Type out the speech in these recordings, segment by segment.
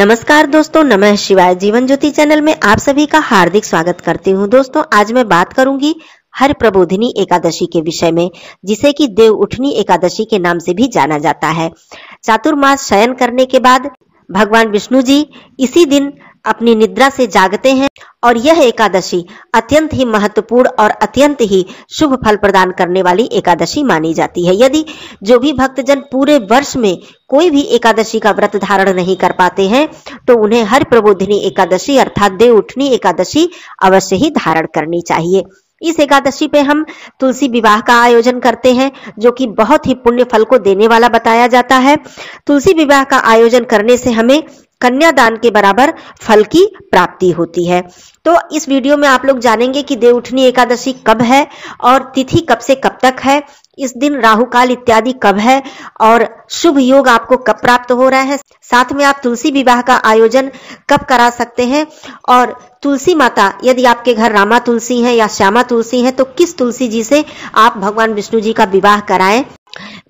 नमस्कार दोस्तों, नमः शिवाय जीवन ज्योति चैनल में आप सभी का हार्दिक स्वागत करती हूँ। दोस्तों, आज मैं बात करूँगी हर प्रबोधिनी एकादशी के विषय में, जिसे कि देव उठनी एकादशी के नाम से भी जाना जाता है। चातुर्मास शयन करने के बाद भगवान विष्णु जी इसी दिन अपनी निद्रा से जागते हैं और यह एकादशी अत्यंत ही महत्वपूर्ण और अत्यंत ही शुभ फल प्रदान करने वाली एकादशी मानी जाती है। यदि जो भी भक्तजन पूरे वर्ष में कोई भी एकादशी का व्रत धारण नहीं कर पाते हैं तो उन्हें हर प्रबोधिनी एकादशी अर्थात देव उठनी एकादशी अवश्य ही धारण करनी चाहिए। इस एकादशी पे हम तुलसी विवाह का आयोजन करते हैं, जो कि बहुत ही पुण्य फल को देने वाला बताया जाता है। तुलसी विवाह का आयोजन करने से हमें कन्यादान के बराबर फल की प्राप्ति होती है। तो इस वीडियो में आप लोग जानेंगे कि देवउठनी एकादशी कब है और तिथि कब से कब तक है। इस दिन राहु काल इत्यादि कब है? और शुभ योग आपको कब प्राप्त हो रहा है? साथ में आप तुलसी विवाह का आयोजन कब करा सकते हैं? और तुलसी माता, यदि आपके घर रामा तुलसी है या श्यामा तुलसी है तो किस तुलसी जी से आप भगवान विष्णु जी का विवाह कराएँ?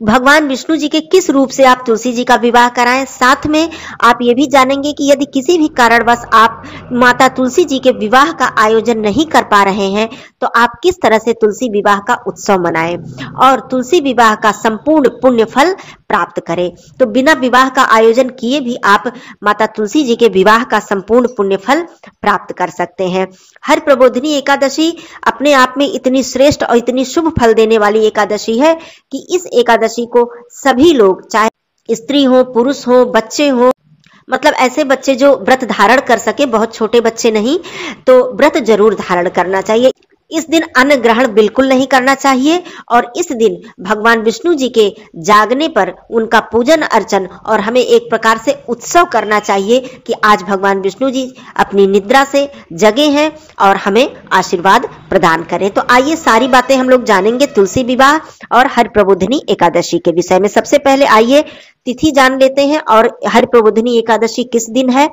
भगवान विष्णु जी के किस रूप से आप तुलसी जी का विवाह कराएँ? साथ में आप ये भी जानेंगे कि यदि किसी भी कारणवश आप माता तुलसी जी के विवाह का आयोजन नहीं कर पा रहे हैं तो आप किस तरह से तुलसी विवाह का उत्सव मनाएँ और तुलसी विवाह का संपूर्ण पुण्य फल प्राप्त करें? तो बिना विवाह का आयोजन किए भी आप माता तुलसी जी के विवाह का संपूर्ण पुण्य फल प्राप्त कर सकते हैं। हर प्रबोधनी एकादशी अपने आप में इतनी श्रेष्ठ और इतनी शुभ फल देने वाली एकादशी है कि इस एकादशी को सभी लोग, चाहे स्त्री हो, पुरुष हो, बच्चे हो मतलब ऐसे बच्चे जो व्रत धारण कर सके, बहुत छोटे बच्चे नहीं तो व्रत ज़रूर धारण करना चाहिए। इस दिन अन्न ग्रहण बिल्कुल नहीं करना चाहिए और इस दिन भगवान विष्णु जी के जागने पर उनका पूजन अर्चन और हमें एक प्रकार से उत्सव करना चाहिए कि आज भगवान विष्णु जी अपनी निद्रा से जगे हैं और हमें आशीर्वाद प्रदान करें। तो आइए सारी बातें हम लोग जानेंगे तुलसी विवाह और हर प्रबोधनी एकादशी के विषय में। सबसे पहले आइए तिथि जान लेते हैं और हर प्रबोधनी एकादशी किस दिन है?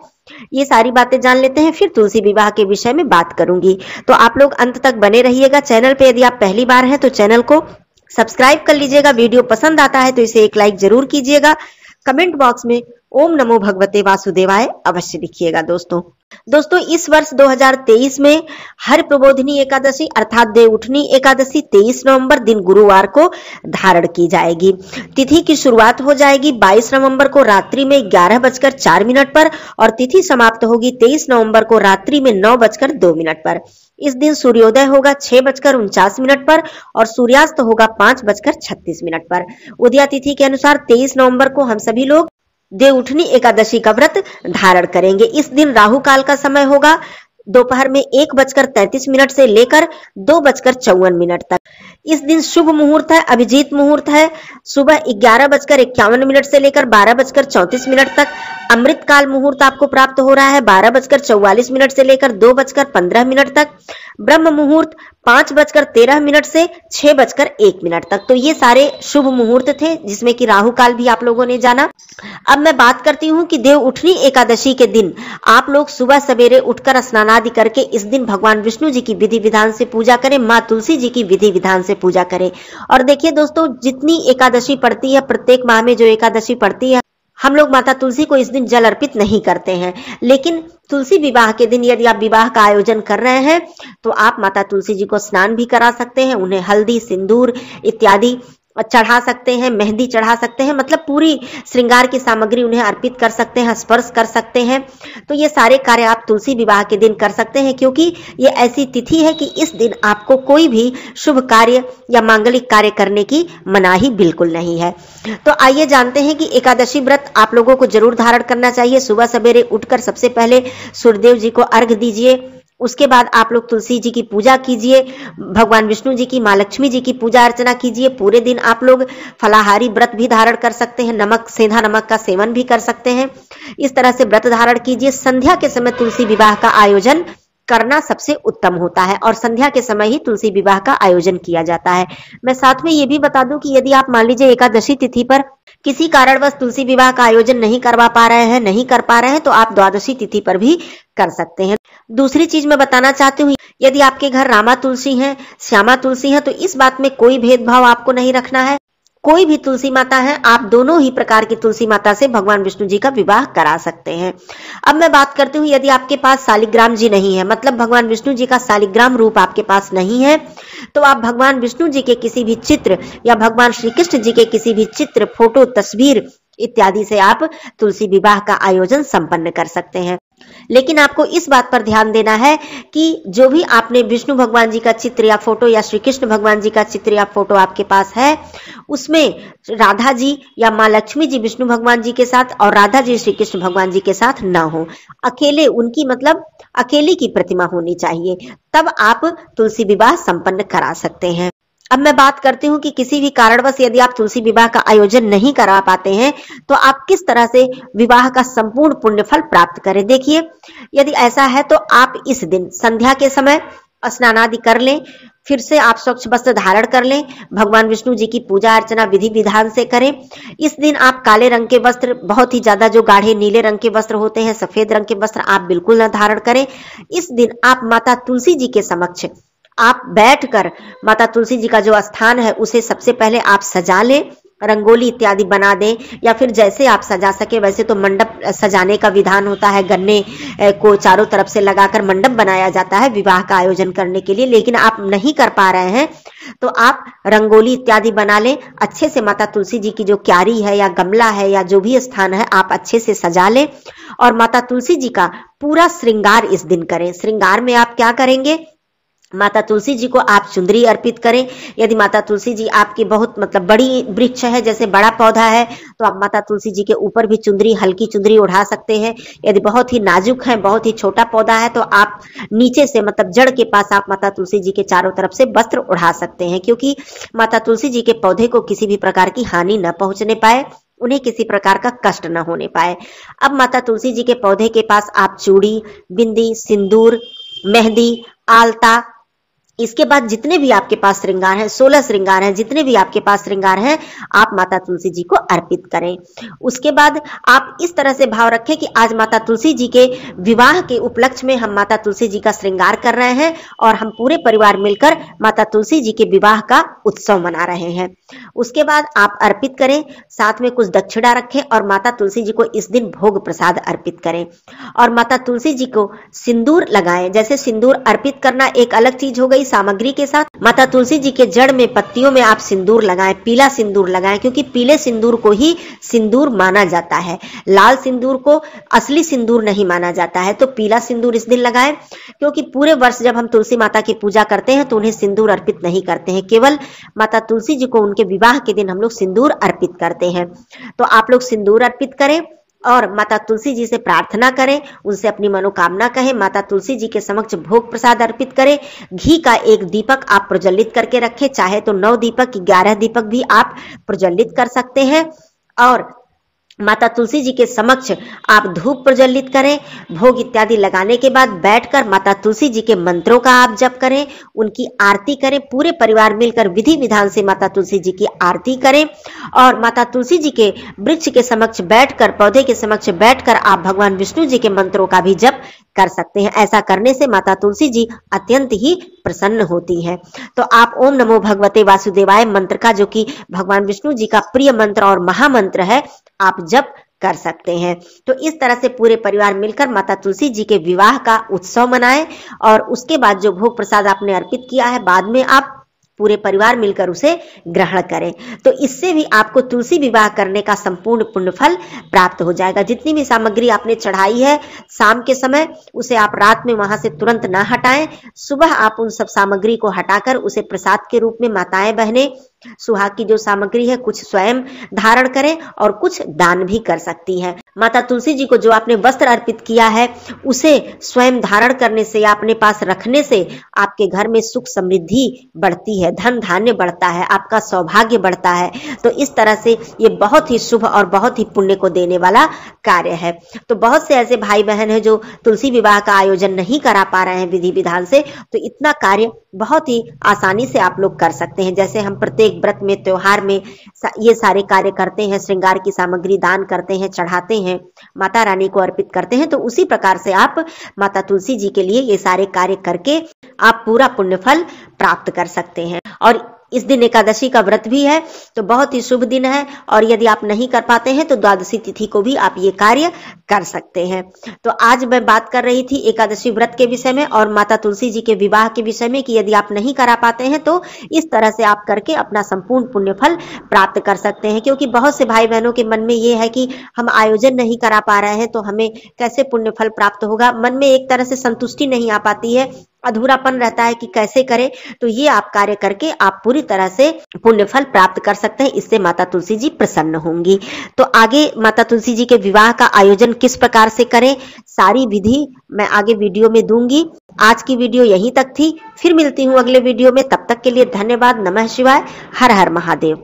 ये सारी बातें जान लेते हैं। फिर तुलसी विवाह के विषय में बात करूँगी। तो आप लोग अंत तक बने रहिएगा। चैनल पे यदि आप पहली बार हैं तो चैनल को सब्सक्राइब कर लीजिएगा। वीडियो पसंद आता है तो इसे एक लाइक ज़रूर कीजिएगा। कमेंट बॉक्स में ओम नमो भगवते वासुदेवाय। अवश्य लिखिएगा दोस्तों। दोस्तों, इस वर्ष 2023 में हर प्रबोधिनी एकादशी अर्थात देव उठनी एकादशी 23 नवंबर दिन गुरुवार को धारण की जाएगी। तिथि की शुरुआत हो जाएगी 22 नवंबर को रात्रि में ग्यारह बजकर चार मिनट पर और तिथि समाप्त होगी 23 नवंबर को रात्रि में नौ बजकर दो मिनट पर। इस दिन सूर्योदय होगा छह बजकर उनचास मिनट पर और सूर्यास्त होगा पाँच बजकर छत्तीस मिनट पर। उदया तिथि के अनुसार तेईस नवंबर को हम सभी लोग देवउठनी एकादशी का व्रत धारण करेंगे। इस दिन राहु काल का समय होगा। दोपहर में एक बजकर तैतीस मिनट से लेकर दो बजकर चौवन मिनट तक। इस दिन शुभ मुहूर्त है, अभिजीत मुहूर्त है। सुबह ग्यारह बजकर इक्यावन मिनट से लेकर बारह बजकर चौतीस मिनट तक अमृत काल मुहूर्त आपको प्राप्त हो रहा है। बारह बजकर चौवालीस मिनट से लेकर दो बजकर पंद्रह मिनट तक। ब्रह्म मुहूर्त पाँच बजकर तेरह मिनट से छह बजकर एक मिनट तक। तो ये सारे शुभ मुहूर्त थे, जिसमें कि राहु काल भी आप लोगों ने जाना। अब मैं बात करती हूँ कि देव उठनी एकादशी के दिन। आप लोग सुबह सवेरे उठकर स्नानादि करके इस दिन भगवान विष्णु जी की विधि विधान से पूजा करें, माँ तुलसी जी की विधि विधान से पूजा करें। और देखिए दोस्तों, जितनी एकादशी पड़ती है, प्रत्येक माह में जो एकादशी पड़ती है हम लोग माता तुलसी को इस दिन जल अर्पित नहीं करते हैं। लेकिन तुलसी विवाह के दिन यदि आप विवाह का आयोजन कर रहे हैं तो आप माता तुलसी जी को स्नान भी करा सकते हैं, उन्हें हल्दी, सिंदूर इत्यादि चढ़ा सकते हैं, मेहंदी चढ़ा सकते हैं मतलब पूरी श्रृंगार की सामग्री उन्हें अर्पित कर सकते हैं, स्पर्श कर सकते हैं। तो ये सारे कार्य आप तुलसी विवाह के दिन कर सकते हैं, क्योंकि ये ऐसी तिथि है कि इस दिन आपको कोई भी शुभ कार्य या मांगलिक कार्य करने की मनाही बिल्कुल नहीं है। तो आइए जानते हैं कि एकादशी व्रत आप लोगों को ज़रूर धारण करना चाहिए। सुबह सवेरे उठकर सबसे पहले सूर्यदेव जी को अर्घ दीजिए। उसके बाद आप लोग तुलसी जी की पूजा कीजिए, भगवान विष्णु जी की, माँ लक्ष्मी जी की पूजा अर्चना कीजिए, पूरे दिन आप लोग फलाहारी व्रत भी धारण कर सकते हैं, नमक, सेंधा नमक का सेवन भी कर सकते हैं। इस तरह से व्रत धारण कीजिए। संध्या के समय तुलसी विवाह का आयोजन करना सबसे उत्तम होता है और संध्या के समय ही तुलसी विवाह का आयोजन किया जाता है। मैं साथ में ये भी बता दूँ कि यदि आप मान लीजिए एकादशी तिथि पर किसी कारणवश तुलसी विवाह का आयोजन नहीं करवा पा रहे हैं, नहीं कर पा रहे हैं तो आप द्वादशी तिथि पर भी कर सकते हैं। दूसरी चीज़ मैं बताना चाहती हूँ, यदि आपके घर रामा तुलसी है, श्यामा तुलसी है तो इस बात में कोई भेदभाव आपको नहीं रखना है। कोई भी तुलसी माता है, आप दोनों ही प्रकार की तुलसी माता से भगवान विष्णु जी का विवाह करा सकते हैं। अब मैं बात करती हूँ, यदि आपके पास शालिग्राम जी नहीं है मतलब भगवान विष्णु जी का शालिग्राम रूप आपके पास नहीं है तो आप भगवान विष्णु जी के किसी भी चित्र या भगवान श्री कृष्ण जी के किसी भी चित्र, फ़ोटो, तस्वीर इत्यादि से आप तुलसी विवाह का आयोजन संपन्न कर सकते हैं। लेकिन आपको इस बात पर ध्यान देना है कि जो भी आपने विष्णु भगवान जी का चित्र या फ़ोटो या श्री कृष्ण भगवान जी का चित्र या फ़ोटो आपके पास है, उसमें राधा जी या माँ लक्ष्मी जी विष्णु भगवान जी के साथ और राधा जी श्री कृष्ण भगवान जी के साथ ना हो। अकेले उनकी मतलब अकेले की प्रतिमा होनी चाहिए, तब आप तुलसी विवाह संपन्न करा सकते हैं। अब मैं बात करती हूँ कि किसी भी कारणवश यदि आप तुलसी विवाह का आयोजन नहीं करा पाते हैं तो आप किस तरह से विवाह का संपूर्ण पुण्य फल प्राप्त करें? देखिए, यदि ऐसा है तो आप इस दिन, संध्या के समय स्नान आदि कर लें, फिर से आप स्वच्छ वस्त्र धारण कर लें, भगवान विष्णु जी की पूजा अर्चना विधि विधान से करें। इस दिन आप काले रंग के वस्त्र, बहुत ही ज़्यादा जो गाढ़े नीले रंग के वस्त्र होते हैं, सफ़ेद रंग के वस्त्र आप बिल्कुल न धारण करें। इस दिन आप माता तुलसी जी के समक्ष आप बैठकर माता तुलसी जी का जो स्थान है, उसे सबसे पहले आप सजा लें, रंगोली इत्यादि बना दें, या फिर जैसे आप सजा सके, वैसे तो मंडप सजाने का विधान होता है गन्ने को चारों तरफ़ से लगाकर मंडप बनाया जाता है विवाह का आयोजन करने के लिए, लेकिन आप नहीं कर पा रहे हैं तो आप रंगोली इत्यादि बना लें, अच्छे से माता तुलसी जी की जो क्यारी है, या गमला है, या जो भी स्थान है, आप अच्छे से सजा लें, और माता तुलसी जी का पूरा श्रृंगार इस दिन करें। श्रृंगार में आप क्या करेंगे? माता तुलसी जी को आप चुंदरी अर्पित करें। यदि माता तुलसी जी आपकी बहुत मतलब बड़ी वृक्ष है, जैसे बड़ा पौधा है तो आप माता तुलसी जी के ऊपर भी चुंदरी, हल्की चुंदरी उड़ा सकते हैं। यदि बहुत ही नाजुक है, बहुत ही छोटा पौधा है तो आप नीचे से मतलब जड़ के पास आप माता तुलसी जी के चारों तरफ़ से वस्त्र उड़ा सकते हैं, क्योंकि माता तुलसी जी के पौधे को किसी भी प्रकार की हानि न पहुँचने पाए, उन्हें किसी प्रकार का कष्ट न होने पाए। अब माता तुलसी जी के पौधे के पास आप चूड़ी, बिंदी, सिंदूर, मेहंदी, आलता इसके बाद जितने भी आपके पास श्रृंगार हैं, सोलह श्रृंगार हैं, जितने भी आपके पास श्रृंगार हैं, आप माता तुलसी जी को अर्पित करें। उसके बाद आप इस तरह से भाव रखें कि आज माता तुलसी जी के विवाह के उपलक्ष्य में हम माता तुलसी जी का श्रृंगार कर रहे हैं और हम पूरे परिवार मिलकर माता तुलसी जी के विवाह का उत्सव मना रहे हैं। उसके बाद आप अर्पित करें, साथ में कुछ दक्षिणा रखें और माता तुलसी जी को इस दिन भोग प्रसाद अर्पित करें। और माता तुलसी जी को सिंदूर लगाएँ। जैसे सिंदूर अर्पित करना एक अलग चीज़ हो गई सामग्री के साथ माता तुलसी जी के जड़ में पत्तियों में आप सिंदूर लगाएँ, पीला सिंदूर लगाएँ, क्योंकि पीले सिंदूर को ही सिंदूर माना जाता है। लाल सिंदूर को असली सिंदूर नहीं माना जाता है तो पीला सिंदूर इस दिन लगाएँ, क्योंकि पूरे वर्ष जब हम तुलसी माता की पूजा करते हैं तो उन्हें सिंदूर अर्पित नहीं करते हैं। केवल माता तुलसी जी को उनके विवाह के दिन हम लोग सिंदूर अर्पित करते हैं। तो आप लोग सिंदूर अर्पित करें और माता तुलसी जी से प्रार्थना करें, उनसे अपनी मनोकामना कहें, माता तुलसी जी के समक्ष भोग प्रसाद अर्पित करें, घी का एक दीपक आप प्रज्वलित करके रखें, चाहे तो नौ दीपक ग्यारह दीपक भी आप प्रज्वलित कर सकते हैं। और माता तुलसी जी के समक्ष आप धूप प्रज्वलित करें, भोग इत्यादि लगाने के बाद बैठकर माता तुलसी जी के मंत्रों का आप जप करें, उनकी आरती करें, पूरे परिवार मिलकर विधि विधान से माता तुलसी जी की आरती करें और माता तुलसी जी के वृक्ष के समक्ष बैठकर, पौधे के समक्ष बैठकर आप भगवान विष्णु जी के मंत्रों का भी जप कर सकते हैं। ऐसा करने से माता तुलसी जी अत्यंत ही प्रसन्न होती है। तो आप ओम नमो भगवते वासुदेवाय मंत्र का, जो कि भगवान विष्णु जी का प्रिय मंत्र और महामंत्र है आप जप कर सकते हैं। तो इस तरह से पूरे परिवार मिलकर माता तुलसी जी के विवाह का उत्सव मनाएँ और उसके बाद जो भोग प्रसाद आपने अर्पित किया है, बाद में आप पूरे परिवार मिलकर उसे ग्रहण करें। तो इससे भी आपको तुलसी विवाह करने का संपूर्ण पुण्य फल प्राप्त हो जाएगा। जितनी भी सामग्री आपने चढ़ाई है शाम के समय, उसे आप रात में वहाँ से तुरंत ना हटाएँ। सुबह आप उन सब सामग्री को हटाकर उसे प्रसाद के रूप में माताएँ, बहने सुहाग की जो सामग्री है, कुछ स्वयं धारण करें और कुछ दान भी कर सकती हैं। माता तुलसी जी को जो आपने वस्त्र अर्पित किया है, उसे स्वयं धारण करने से या अपने पास रखने से आपके घर में सुख समृद्धि बढ़ती है, धन धान्य बढ़ता है, आपका सौभाग्य बढ़ता है। तो इस तरह से ये बहुत ही शुभ और बहुत ही पुण्य को देने वाला कार्य है। तो बहुत से ऐसे भाई बहन है जो तुलसी विवाह का आयोजन नहीं करा पा रहे हैं विधि विधान से तो इतना कार्य बहुत ही आसानी से आप लोग कर सकते हैं। जैसे हम प्रत्येक व्रत में, त्योहार में ये सारे कार्य करते हैं, श्रृंगार की सामग्री दान करते हैं, चढ़ाते हैं, माता रानी को अर्पित करते हैं तो उसी प्रकार से आप माता तुलसी जी के लिए ये सारे कार्य करके आप पूरा पुण्य फल प्राप्त कर सकते हैं। और इस दिन एकादशी का व्रत भी है तो बहुत ही शुभ दिन है, और यदि आप नहीं कर पाते हैं तो द्वादशी तिथि को भी आप ये कार्य कर सकते हैं। तो आज मैं बात कर रही थी एकादशी व्रत के विषय में, और माता तुलसी जी के विवाह के विषय में कि यदि आप नहीं करा पाते हैं तो इस तरह से आप करके अपना संपूर्ण पुण्य फल प्राप्त कर सकते हैं। क्योंकि बहुत से भाई बहनों के मन में ये है कि हम आयोजन नहीं करा पा रहे हैं तो हमें कैसे पुण्य फल प्राप्त होगा? मन में एक तरह से संतुष्टि नहीं आ पाती है अधूरापन रहता है कि कैसे करें तो ये आप कार्य करके आप पूरी तरह से पुण्य फल प्राप्त कर सकते हैं, इससे माता तुलसी जी प्रसन्न होंगी। तो आगे माता तुलसी जी के विवाह का आयोजन किस प्रकार से करें, सारी विधि मैं आगे वीडियो में दूँगी। आज की वीडियो यहीं तक थी, फिर मिलती हूँ अगले वीडियो में, तब तक के लिए धन्यवाद, नमः शिवाय, हर हर महादेव।